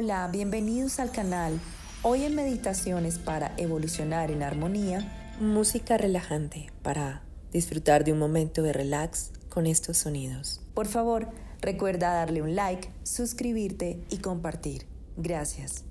Hola, bienvenidos al canal. Hoy en Meditaciones para evolucionar en armonía, música relajante para disfrutar de un momento de relax con estos sonidos. Por favor, recuerda darle un like, suscribirte y compartir. Gracias.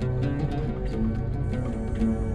Thank you.